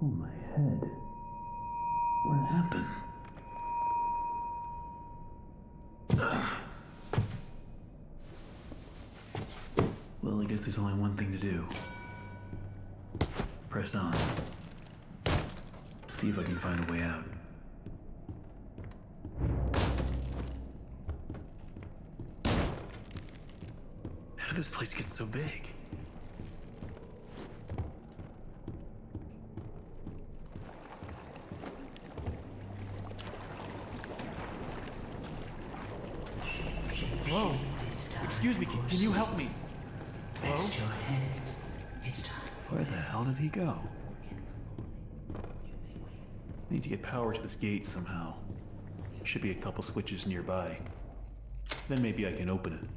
Oh, my head. What happened? Well, I guess there's only one thing to do. Press on. See if I can find a way out. How did this place get so big? Can, you help me? Rest your head. It's time. Where the hell did he go? Need to get power to this gate somehow. Should be a couple switches nearby. Then maybe I can open it.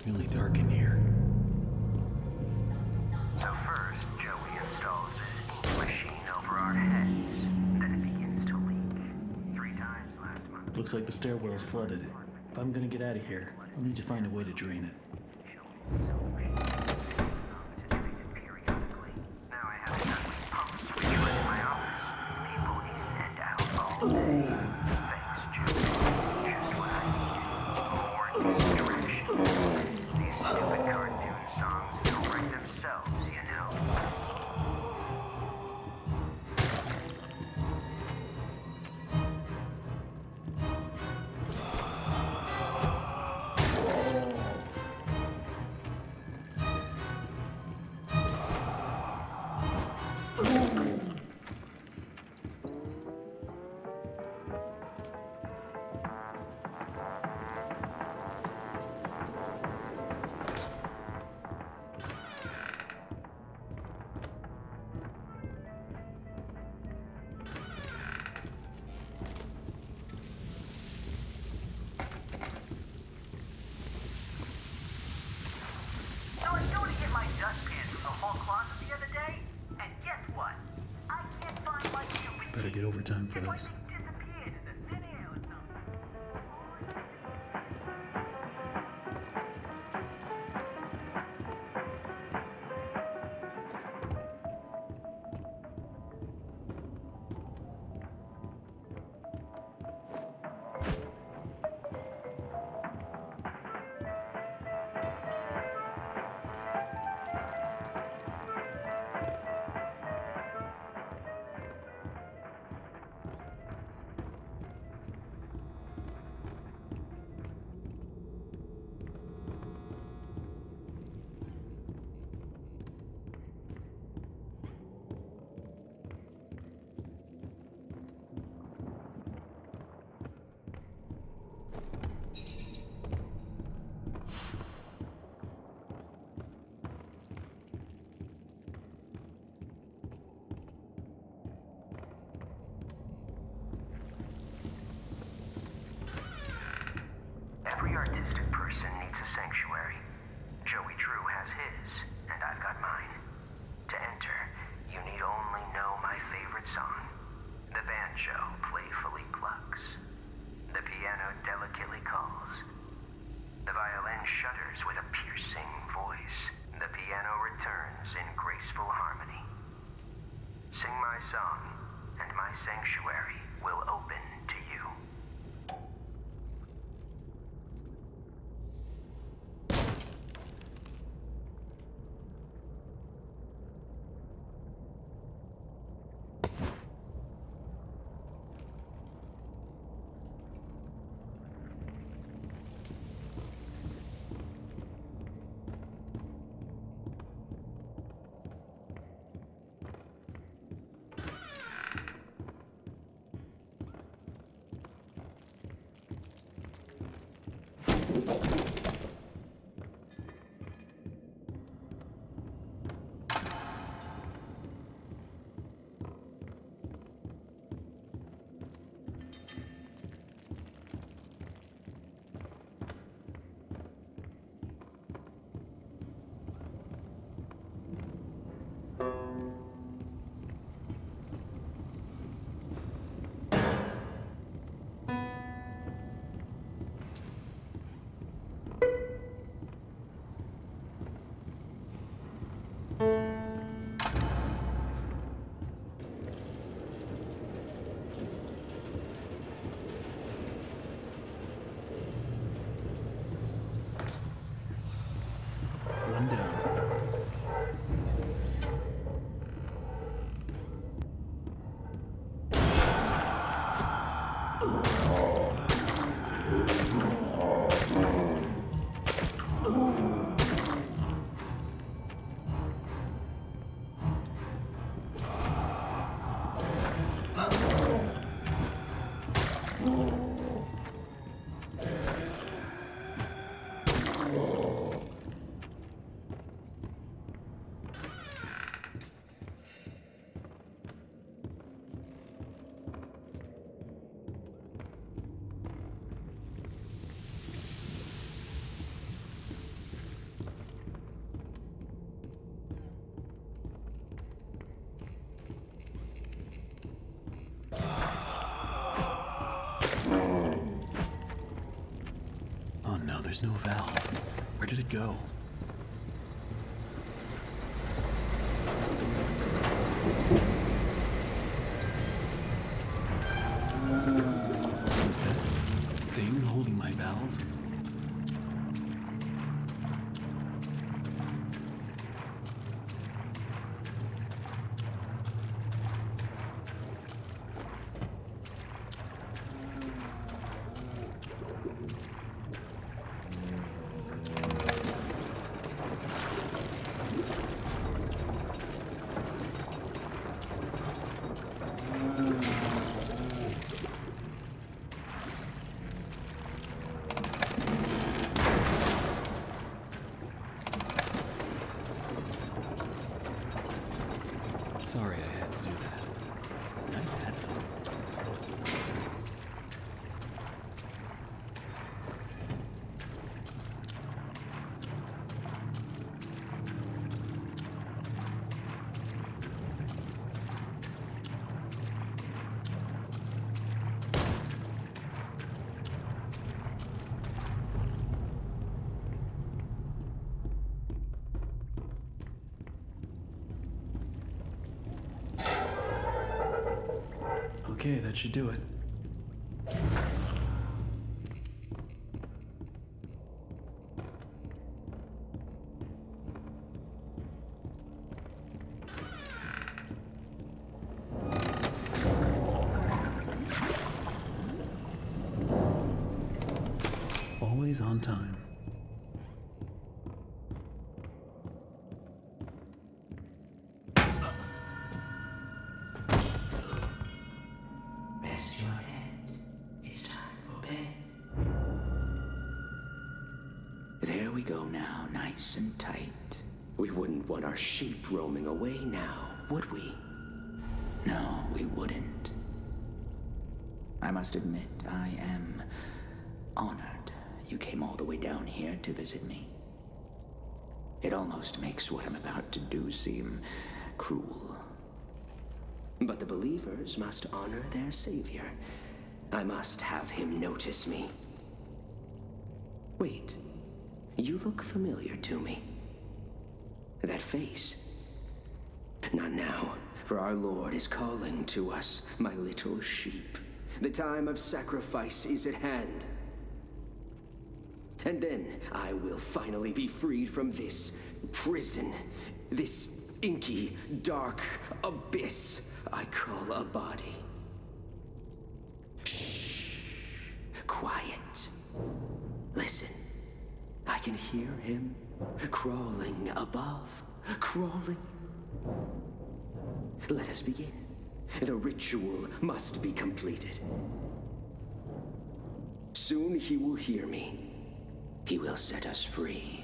It's really dark in here. So first, Joey installs this ink machine over our heads. Then it begins to leak. Three times last month. Looks like the stairwell's flooded. If I'm gonna get out of here, I'll need to find a way to drain it. Overtime for this. with a piercing voice. The piano returns in graceful harmony. Sing my song and my sanctuary. Oh. There's no valve. Where did it go? Sorry I had to do that. Nice hat though. Okay, that should do it. Always on time. We go now, nice and tight. We wouldn't want our sheep roaming away now, would we? No, we wouldn't. I must admit, I am honored you came all the way down here to visit me. It almost makes what I'm about to do seem cruel. But the believers must honor their savior. I must have him notice me. Wait, you look familiar to me. That face. Not now, for our Lord is calling to us, my little sheep. The time of sacrifice is at hand. And then I will finally be freed from this prison, this inky, dark abyss I call a body. Shh. Quiet. Listen. I can hear him crawling above, crawling. Let us begin. The ritual must be completed. Soon he will hear me. He will set us free.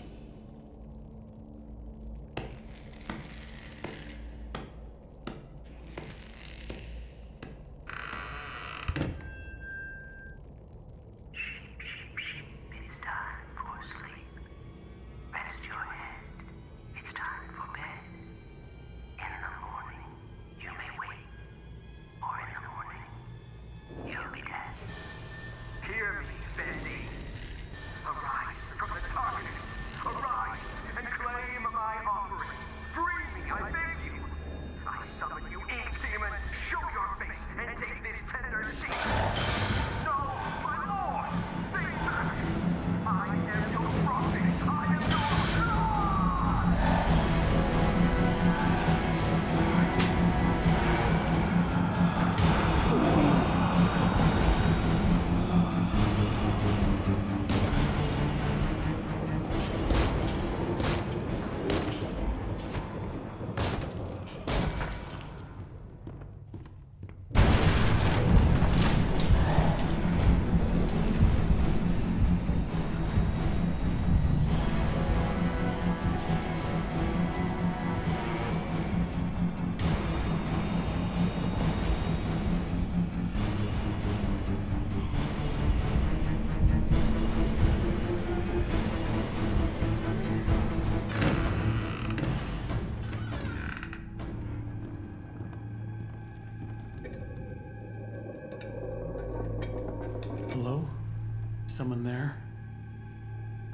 Someone there?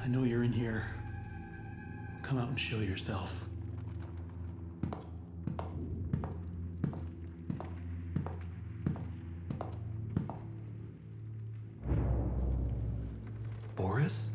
I know you're in here. Come out and show yourself. Boris?